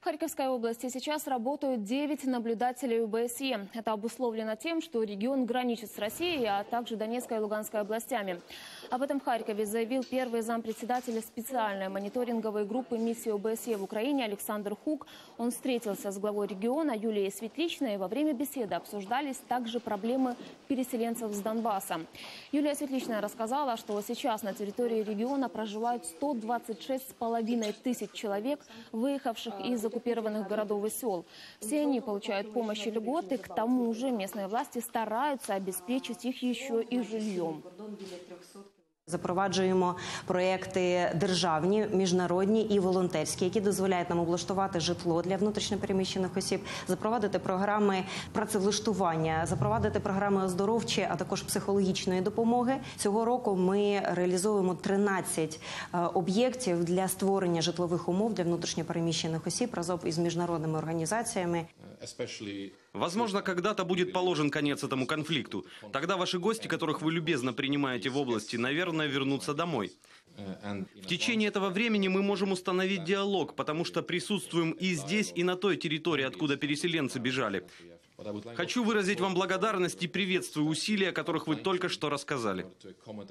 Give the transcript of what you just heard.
В Харьковской области сейчас работают 9 наблюдателей УБСЕ. Это обусловлено тем, что регион граничит с Россией, а также Донецкой и Луганской областями. Об этом в Харькове заявил первый зампредседателя специальной мониторинговой группы миссии ОБСЕ в Украине Александр Хук. Он встретился с главой региона Юлией Светличной. и Во время беседы обсуждались также проблемы переселенцев с Донбасса. Юлия Светличная рассказала, что сейчас на территории региона проживают 126,5 тысяч человек, выехавших из оккупированных городов и сел. Все они получают помощь и льготы. К тому же местные власти стараются обеспечить их еще и жильем. Запроваджуємо проекти державні, міжнародні і волонтерські, які дозволяють нам облаштувати житло для внутрішньопереміщених осіб, запровадити програми працевлаштування, запровадити програми оздоровчі, а також психологічної допомоги. Цього року ми реалізовуємо 13 е, об'єктів для створення житлових умов для внутрішньопереміщених осіб разом із міжнародними організаціями. Возможно, когда-то будет положен конец этому конфликту. Тогда ваши гости, которых вы любезно принимаете в области, наверное, вернутся домой. В течение этого времени мы можем установить диалог, потому что присутствуем и здесь, и на той территории, откуда переселенцы бежали. Хочу выразить вам благодарность и приветствую усилия, о которых вы только что рассказали.